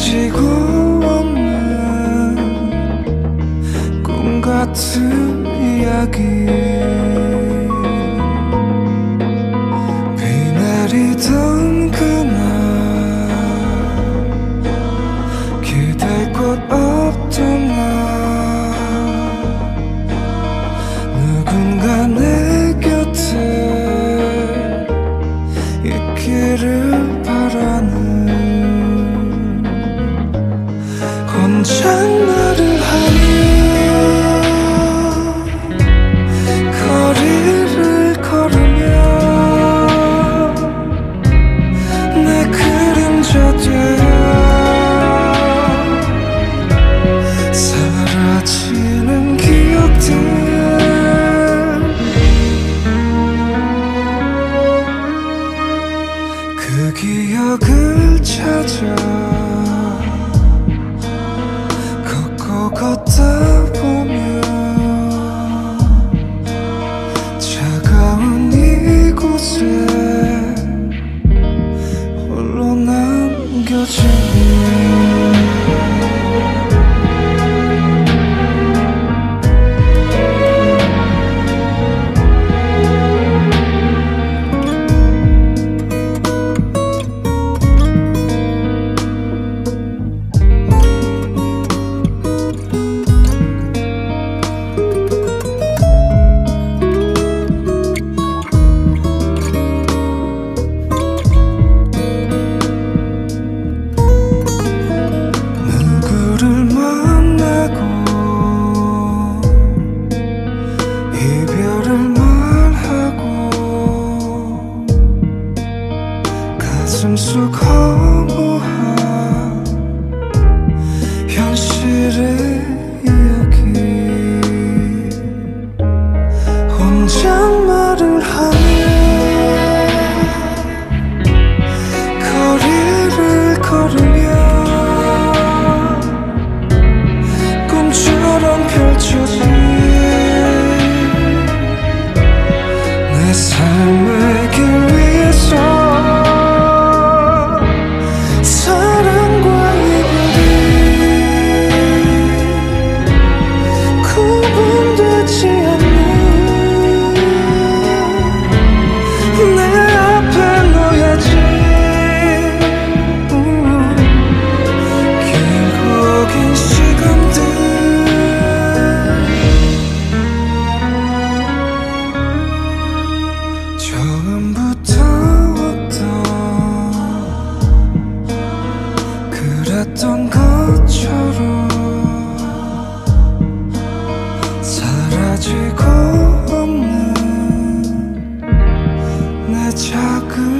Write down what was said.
가지고 없는 꿈 같은 이야기. 혼잣말을 하며 거리를 걸으며 내 그림자 되어 사라지는 기억들 그 기억을 찾아 가슴 속 허무한 현실의 이야기. 혼자 말을 하며 거리를 걸으며 꿈처럼 펼쳐진 내 삶을 있던 처럼 사라지고 없는 내 작은